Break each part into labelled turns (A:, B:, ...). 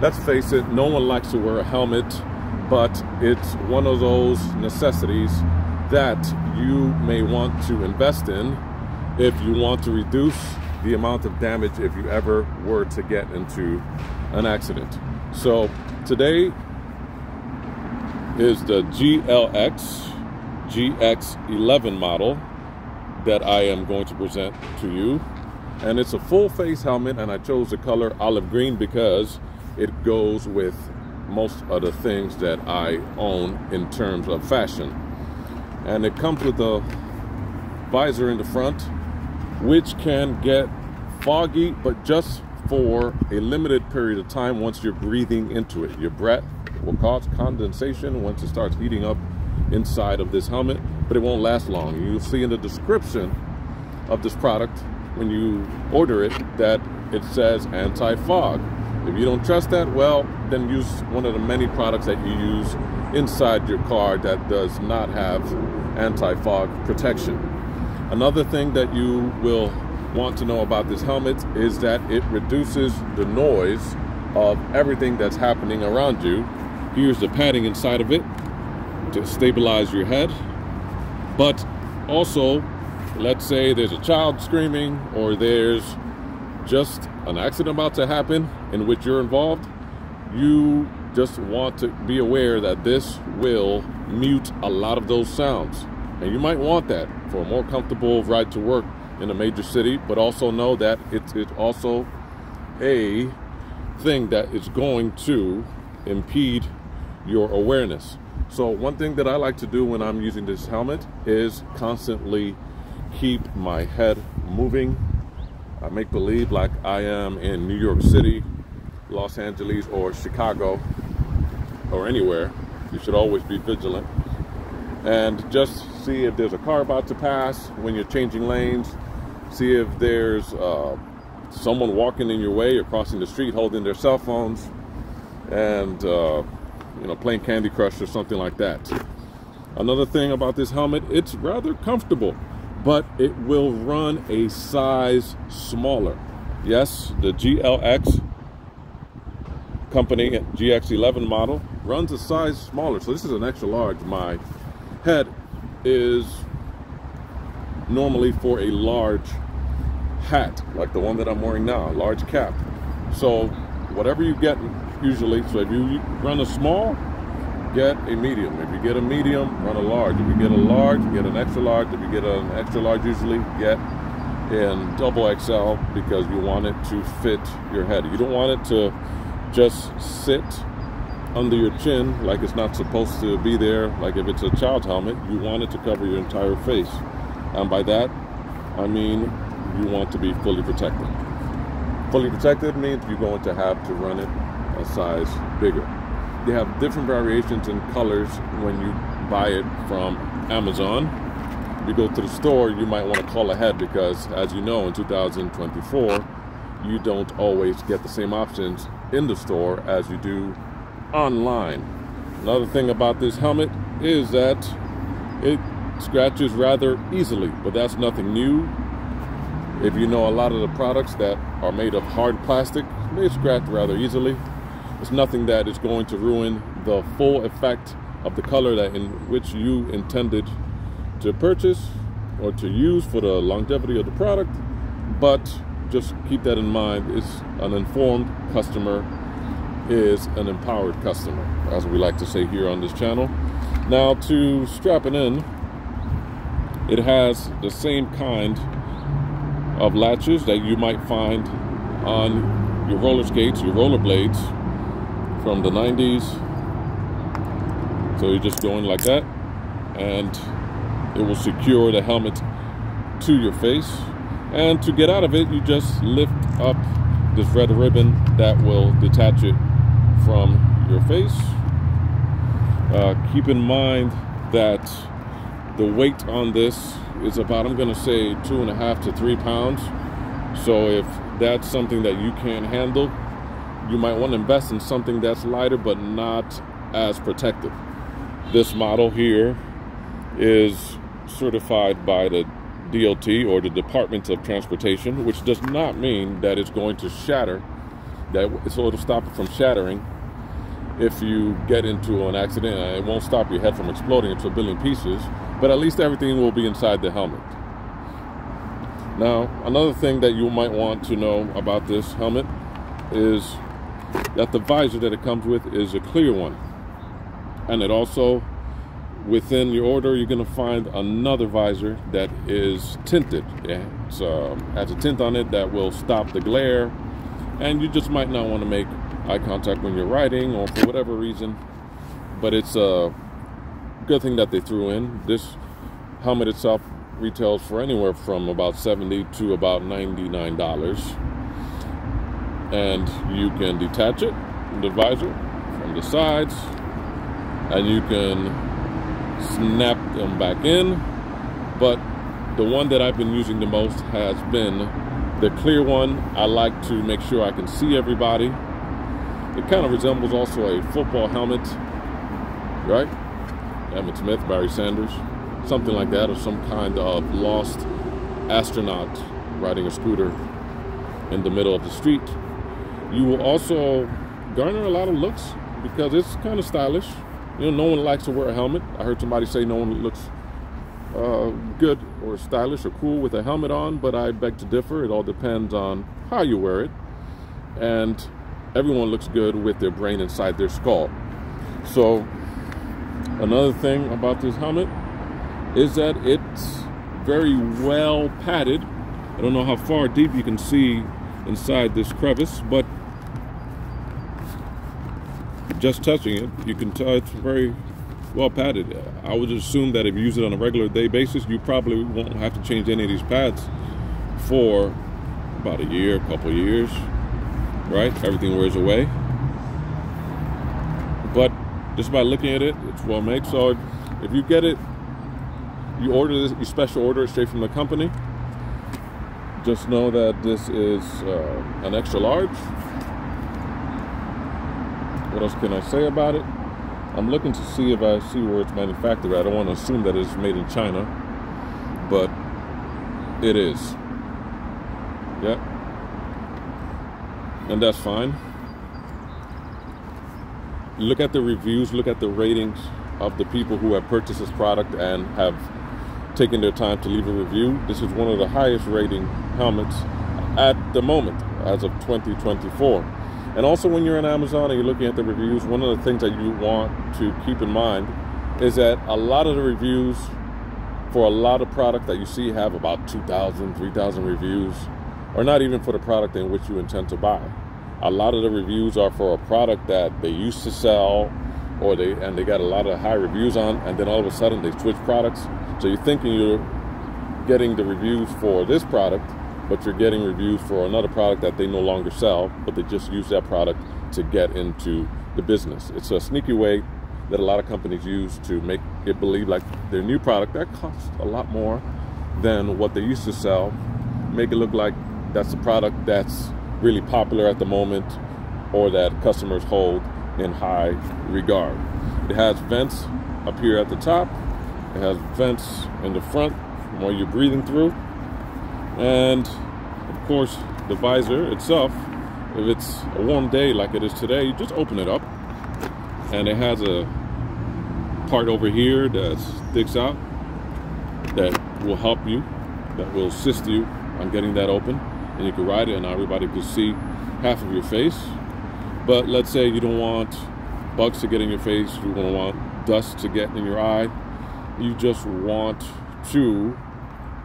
A: let's face it, no one likes to wear a helmet, but it's one of those necessities that you may want to invest in if you want to reduce the amount of damage if you ever were to get into an accident. So today is the GLX GX11 model that I am going to present to you. And it's a full face helmet and I chose the color olive green because it goes with most of the things that I own in terms of fashion. And it comes with a visor in the front, which can get foggy, but just for a limited period of time once you're breathing into it. Your breath will cause condensation once it starts heating up inside of this helmet, but it won't last long. You'll see in the description of this product when you order it that it says anti-fog. If you don't trust that, well, then use one of the many products that you use inside your car that does not have anti-fog protection. Another thing that you will want to know about this helmet is that it reduces the noise of everything that's happening around you. Here's the padding inside of it to stabilize your head. But also, let's say there's a child screaming or there's just an accident about to happen in which you're involved, you just want to be aware that this will mute a lot of those sounds. And you might want that for a more comfortable ride to work in a major city, but also know that it's, also a thing that is going to impede your awareness. So one thing that I like to do when I'm using this helmet is constantly keep my head moving. I make believe like I am in New York City, Los Angeles, or Chicago, or anywhere. You should always be vigilant. And just see if there's a car about to pass when you're changing lanes. See if there's uh, someone walking in your way or crossing the street holding their cell phones. And uh, you know, playing Candy Crush or something like that. Another thing about this helmet, it's rather comfortable, but it will run a size smaller. Yes, the GLX company GX11 model runs a size smaller. So this is an extra large. My head is normally for a large hat, like the one that I'm wearing now, a large cap. So whatever you get usually. So if you run a small, get a medium. If you get a medium, run a large. If you get a large, get an extra large. If you get an extra large, usually get in double XL because you want it to fit your head. You don't want it to just sit under your chin like it's not supposed to be there. Like if it's a child's helmet, you want it to cover your entire face. And by that, I mean you want to be fully protected. Fully protected means you're going to have to run it a size bigger. They have different variations in colors when you buy it from Amazon. You go to the store, you might want to call ahead because, as you know, in 2024, you don't always get the same options in the store as you do online. Another thing about this helmet is that it scratches rather easily, but that's nothing new. If you know a lot of the products that are made of hard plastic, they scratch rather easily. It's nothing that is going to ruin the full effect of the color that in which you intended to purchase or to use for the longevity of the product. But just keep that in mind. It's an informed customer is an empowered customer, as we like to say here on this channel. Now to strap it in, it has the same kind of latches that you might find on your roller skates, your roller blades, from the 90s. So you just go in like that and it will secure the helmet to your face. And to get out of it, you just lift up this red ribbon that will detach it from your face. Uh, keep in mind that the weight on this is about, I'm gonna say two and a half to three pounds. So if that's something that you can't handle, you might want to invest in something that's lighter but not as protective. This model here is certified by the DOT or the Department of Transportation, which does not mean that it's going to shatter That so it'll stop it from shattering if you get into an accident. Uh, it won't stop your head from exploding into a billion pieces, but at least everything will be inside the helmet. Now, another thing that you might want to know about this helmet is that the visor that it comes with is a clear one. And it also, within your order, you're going to find another visor that is tinted. It uh, has a tint on it that will stop the glare. And you just might not want to make eye contact when you're riding or for whatever reason. But it's a good thing that they threw in. This helmet itself retails for anywhere from about 70 to about $99 and you can detach it, the visor, from the sides, and you can snap them back in. But the one that I've been using the most has been the clear one. I like to make sure I can see everybody. It kind of resembles also a football helmet, right? Emmitt Smith, Barry Sanders, something like that, or some kind of lost astronaut riding a scooter in the middle of the street. You will also garner a lot of looks because it's kind of stylish. You know, no one likes to wear a helmet. I heard somebody say no one looks uh, good or stylish or cool with a helmet on, but I beg to differ. It all depends on how you wear it. And everyone looks good with their brain inside their skull. So, another thing about this helmet is that it's very well padded. I don't know how far deep you can see inside this crevice, but just touching it, you can tell it's very well padded. I would assume that if you use it on a regular day basis, you probably won't have to change any of these pads for about a year, a couple years, right? Everything wears away. But just by looking at it, it's well made. So if you get it, you order this, you special order it straight from the company. Just know that this is uh, an extra large what else can I say about it? I'm looking to see if I see where it's manufactured. I don't want to assume that it's made in China, but it is. Yeah. And that's fine. Look at the reviews, look at the ratings of the people who have purchased this product and have taken their time to leave a review. This is one of the highest rating helmets at the moment as of 2024. And also when you're on Amazon and you're looking at the reviews, one of the things that you want to keep in mind is that a lot of the reviews for a lot of product that you see have about 2,000, 3,000 reviews, or not even for the product in which you intend to buy. A lot of the reviews are for a product that they used to sell or they and they got a lot of high reviews on and then all of a sudden they switch products. So you're thinking you're getting the reviews for this product but you're getting reviews for another product that they no longer sell, but they just use that product to get into the business. It's a sneaky way that a lot of companies use to make it believe like their new product that costs a lot more than what they used to sell, make it look like that's a product that's really popular at the moment or that customers hold in high regard. It has vents up here at the top. It has vents in the front where you're breathing through. And of course, the visor itself, if it's a warm day like it is today, you just open it up and it has a part over here that sticks out that will help you, that will assist you on getting that open. And you can ride it and everybody can see half of your face. But let's say you don't want bugs to get in your face, you don't want dust to get in your eye. You just want to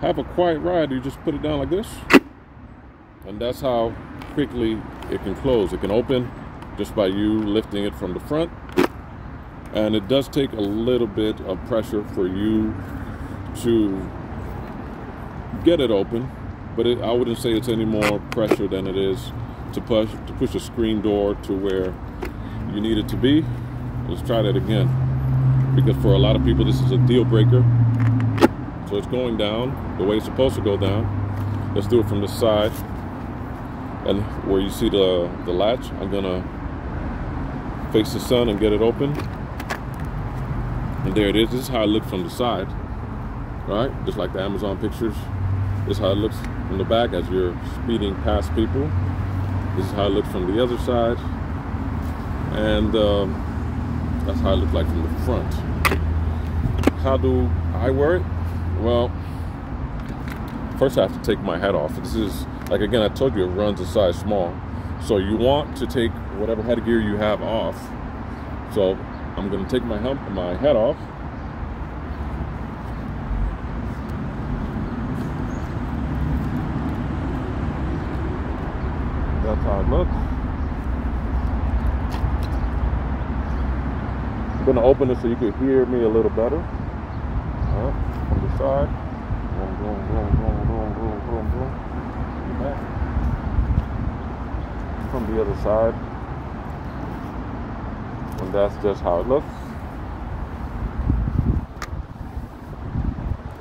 A: have a quiet ride, you just put it down like this. And that's how quickly it can close. It can open just by you lifting it from the front. And it does take a little bit of pressure for you to get it open, but it, I wouldn't say it's any more pressure than it is to push to push a screen door to where you need it to be. Let's try that again. Because for a lot of people, this is a deal breaker. So it's going down the way it's supposed to go down. Let's do it from the side. And where you see the, the latch, I'm gonna face the sun and get it open. And there it is. This is how it looks from the side. Right? Just like the Amazon pictures. This is how it looks from the back as you're speeding past people. This is how it looks from the other side. And um, that's how it looks like from the front. How do I wear it? Well, first I have to take my hat off. This is, like again, I told you it runs a size small. So you want to take whatever headgear you have off. So I'm gonna take my, hump, my hat off That's how it looks. I'm gonna open it so you can hear me a little better. Back. From the other side. And that's just how it looks.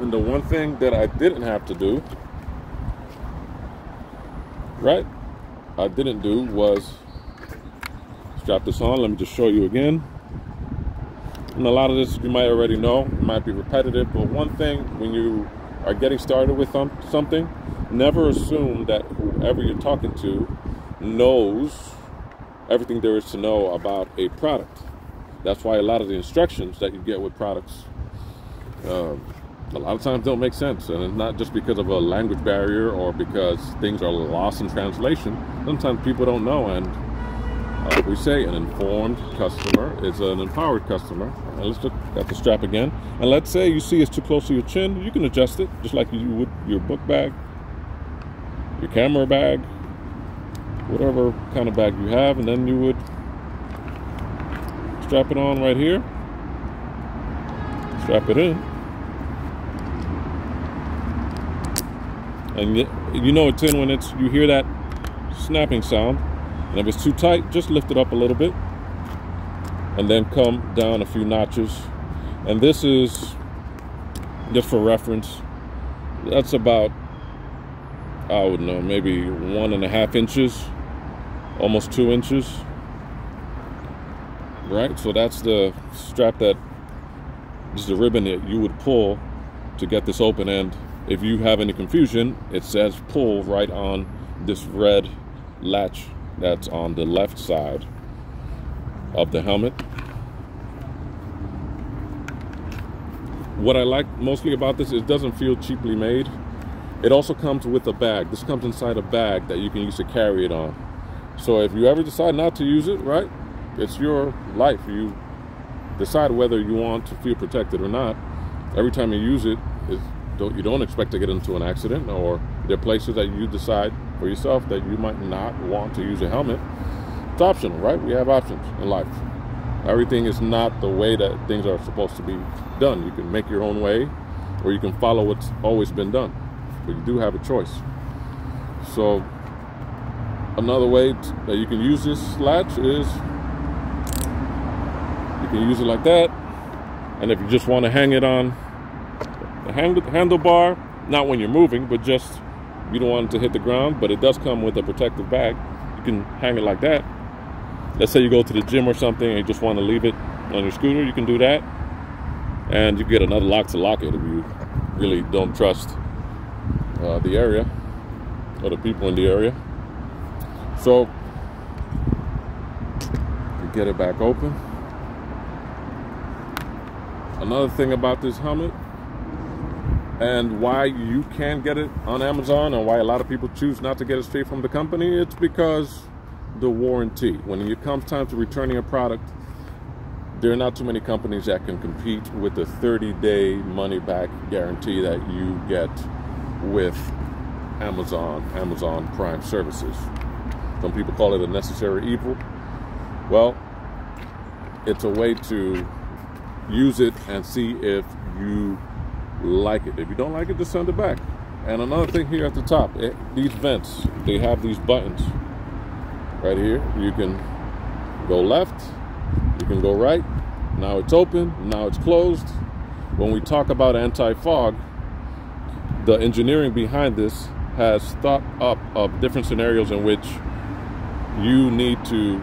A: And the one thing that I didn't have to do, right? I didn't do was strap this on. Let me just show you again. And a lot of this you might already know, it might be repetitive, but one thing when you are getting started with something, never assume that whoever you're talking to knows everything there is to know about a product. That's why a lot of the instructions that you get with products um, a lot of times don't make sense. And it's not just because of a language barrier or because things are lost in translation. Sometimes people don't know. And we say an informed customer is an empowered customer. Let's look at the strap again. And let's say you see it's too close to your chin, you can adjust it just like you would your book bag, your camera bag, whatever kind of bag you have. And then you would strap it on right here, strap it in. and you know it's in when it's you hear that snapping sound and if it's too tight just lift it up a little bit. And then come down a few notches. And this is just for reference that's about I would know maybe one and a half inches almost two inches. Right? So that's the strap that is the ribbon that you would pull to get this open. End if you have any confusion, it says pull right on this red latch that's on the left side of the helmet. What I like mostly about this is it doesn't feel cheaply made. It also comes with a bag. This comes inside a bag that you can use to carry it on. So if you ever decide not to use it, right, it's your life. You decide whether you want to feel protected or not. Every time you use it, don't you don't expect to get into an accident or there are places that you decide for yourself that you might not want to use a helmet. It's optional right? We have options in life. Everything is not the way that things are supposed to be done. You can make your own way or you can follow what's always been done. But you do have a choice. So another way that you can use this latch is you can use it like that. And if you just want to hang it on the handlebar, not when you're moving, but just you don't want it to hit the ground, but it does come with a protective bag. You can hang it like that. Let's say you go to the gym or something and you just want to leave it on your scooter, you can do that. And you get another lock to lock it if you really don't trust uh, the area or the people in the area. So, you get it back open. Another thing about this helmet and why you can get it on Amazon and why a lot of people choose not to get it straight from the company, it's because the warranty. When it comes time to returning a product, there are not too many companies that can compete with the 30-day money-back guarantee that you get with Amazon, Amazon Prime services. Some people call it a necessary evil. Well, it's a way to use it and see if you like it. If you don't like it, just send it back. And another thing here at the top, it, these vents, they have these buttons right here. You can go left, you can go right. Now it's open, now it's closed. When we talk about anti-fog, the engineering behind this has thought up of different scenarios in which you need to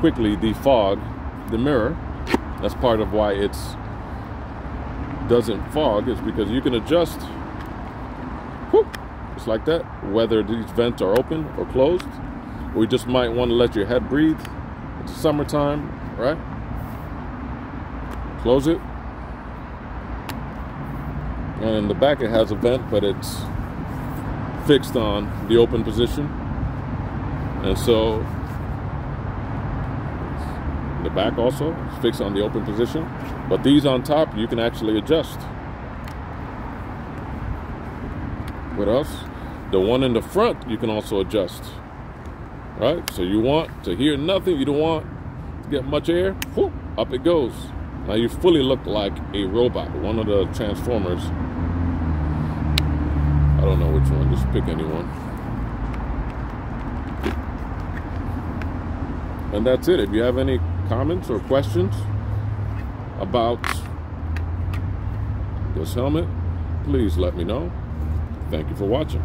A: quickly defog the mirror. That's part of why it's doesn't fog is because you can adjust whoop, just like that whether these vents are open or closed or you just might want to let your head breathe. It's summertime, right? Close it. And in the back it has a vent, but it's fixed on the open position. And so the back also is fixed on the open position. But these on top you can actually adjust. What else? The one in the front you can also adjust. Right? So you want to hear nothing, you don't want to get much air, whoop, up it goes. Now you fully look like a robot, one of the Transformers. I don't know which one, just pick anyone. And that's it. If you have any comments or questions about this helmet, please let me know. Thank you for watching.